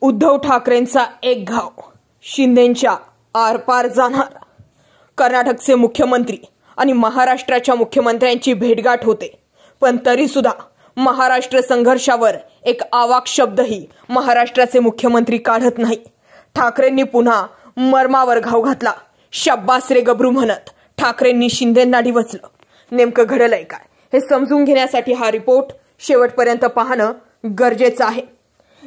उद्धव ठाकरेंचा एक घाव. शिंदेच्या आरपार जाणार. कर्नाटकचे मुख्यमंत्री आणि महाराष्ट्राच्या मुख्यमंत्र्यांची भेटगाठ होते. पण तरीसुद्धा महाराष्ट्र संघर्षावर एक आवाक शब्दही महाराष्ट्राचे मुख्यमंत्री काढत नाही. ठाकरेंनी पुन्हा मर्मावर घाव घातला. शब्बास रे गबरू म्हणत ठाकरेंनी शिंदेंना डिवचलं नेमकं घडलंय काय? हे समजून घेण्यासाठी हा रिपोर्ट शेवटपर्यंत पाहणं गरजेचं आहे.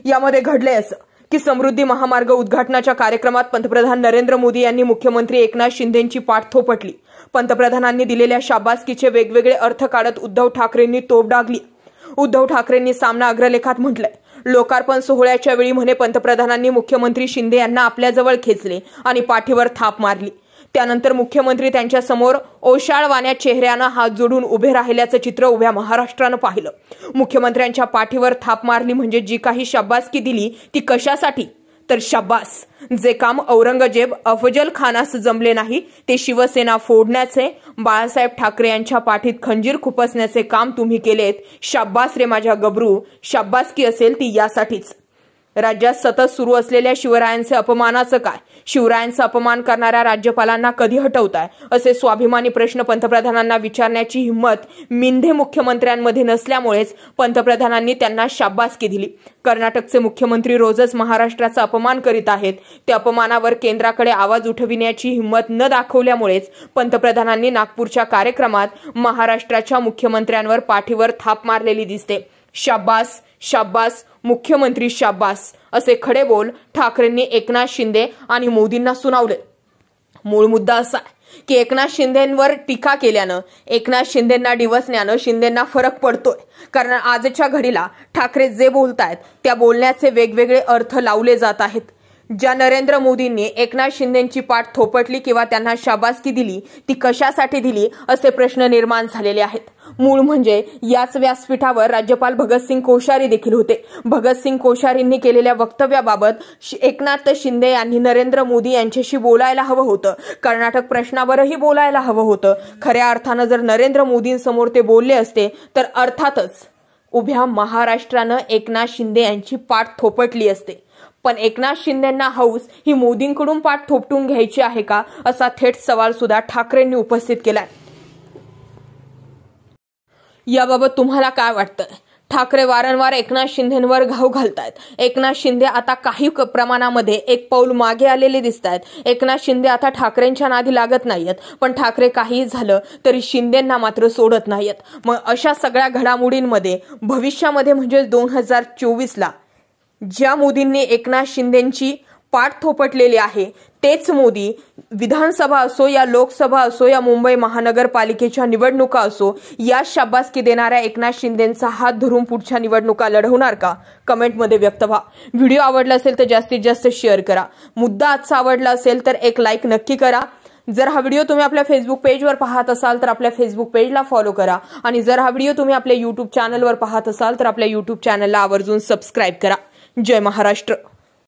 यामध्ये घडलंय असं की समृद्धी महामार्ग उद्घाटनाच्या कार्यक्रमात पंतप्रधान नरेंद्र मोदी यांनी मुख्यमंत्री एकनाथ शिंदेची पाठ थोपटली. पंतप्रधानांनी दिलेल्या शाबासकीचे वेगवेगळे अर्थ काढत उद्धव ठाकरेंनी तोप डागली. उद्धव ठाकरेंनी सामना अग्रलेखात म्हटलंय. लोकार्पण सोहळ्याच्या वेळी म्हणे पंतप्रधानांनी मुख्यमंत्री शिंदे यांना आपल्याजवळ खेचले आणि पाठीवर थाप मारली. त्यानंतर मुख्यमंत्री त्यांच्यासमोर ओशाळवाण्या चेहऱ्यानं हात जोडून उभे राहिल्याचं चित्र उभ्या महाराष्ट्रानं पाहिलं. मुख्यमंत्र्यांच्या पाठीवर थाप मारली म्हणजे जी काही शब्बासकी दिली ती कशासाठी? तर शब्बास. जे काम औरंगजेब अफजल खानास जमले नाही ते शिवसेना फोडण्याचे बाळासाहेब ठाकरे यांच्या पाठीत खंजीर खुपसण्याचे काम तुम्ही केलेत. शाब्बास रे माझ्या गबरू. शाब्बासकी असेल ती यासाठीच. राज्यात सतत सुरू असलेल्या शिवरायांचे अपमानाचं काय? शिवरायांचा अपमान करणाऱ्या राज्यपालांना कधी हटवताय? असे स्वाभिमानी प्रश्न पंतप्रधानांना विचारण्याची हिंमत मिंधे मुख्यमंत्र्यांमध्ये नसल्यामुळेच पंतप्रधानांनी त्यांना शाबासकी दिली. कर्नाटकचे मुख्यमंत्री रोजच महाराष्ट्राचा अपमान करीत आहेत. त्या अपमानावर केंद्राकडे आवाज उठविण्याची हिंमत न दाखवल्यामुळेच पंतप्रधानांनी नागपूरच्या कार्यक्रमात महाराष्ट्राच्या मुख्यमंत्र्यांवर पाठीवर थाप मारलेली दिसते. शाबास शाबास मुख्यमंत्री शाबास असे खडे बोल ठाकरेंनी एकनाथ शिंदे आणि मोदींना सुनावले. मूळ मुद्दा असा की एकनाथ शिंदेंवर टीका केल्यानं एकनाथ शिंदेंना डिवसण्यानं शिंदेंना फरक पडतोय. कारण आजच्या घडीला ठाकरे जे बोलतायत त्या बोलण्याचे वेगवेगळे अर्थ लावले जात आहेत. ज्या नरेंद्र मोदींनी एकनाथ शिंदेची पाठ थोपटली किंवा त्यांना शाबासकी दिली ती कशासाठी दिली असे प्रश्न निर्माण झालेले आहेत. मूळ म्हणजे याच व्यासपीठावर राज्यपाल भगतसिंग कोश्यारी देखील होते. भगतसिंग कोश्यारींनी केलेल्या वक्तव्याबाबत एकनाथ शिंदे यांनी नरेंद्र मोदी यांच्याशी बोलायला हवं होतं. कर्नाटक प्रश्नावरही बोलायला हवं होतं. खऱ्या अर्थानं जर नरेंद्र मोदींसमोर ते बोलले असते तर अर्थातच उभ्या महाराष्ट्रानं एकनाथ शिंदे यांची पाठ थोपटली असते. पण एकनाथ शिंदेंना हौस ही मोदींकडून पाठ थोपटून घ्यायची आहे का? असा थेट सवाल सुद्धा ठाकरेंनी उपस्थित केलाय. याबाबत तुम्हाला काय वाटतं? ठाकरे वारंवार एकनाथ शिंदेवर घाव घालतायत. एकनाथ शिंदे आता काही प्रमाणामध्ये एक पाऊल मागे आलेले दिसत आहेत एकनाथ शिंदे आता ठाकरेंच्या नादी लागत नाहीयेत. पण ठाकरे काही झालं तरी शिंदेंना मात्र सोडत नाहीयेत. मग अशा सगळ्या घडामोडींमध्ये भविष्यामध्ये म्हणजे दोन हजार चोवीसला ज्या मोदींनी एकनाथ शिंदेची पाठ थोपटलेली आहे तेच मोदी विधानसभा असो या लोकसभा असो या मुंबई महानगरपालिकेच्या निवडणुका असो या शाबासकी देणाऱ्या एकनाथ शिंदेचा हात धरून पुढच्या निवडणुका लढवणार का? कमेंटमध्ये व्यक्त व्हा. व्हिडिओ आवडला असेल तर जास्तीत जास्त शेअर करा. मुद्दा आजचा आवडला असेल तर एक लाईक नक्की करा. जर हा व्हिडिओ तुम्ही आपल्या फेसबुक पेजवर पाहत असाल तर आपल्या फेसबुक पेजला फॉलो करा. आणि जर हा व्हिडिओ तुम्ही आपल्या युट्यूब चॅनलवर पाहत असाल तर आपल्या युट्यूब चॅनलला आवर्जून सबस्क्राईब करा. जय महाराष्ट्र.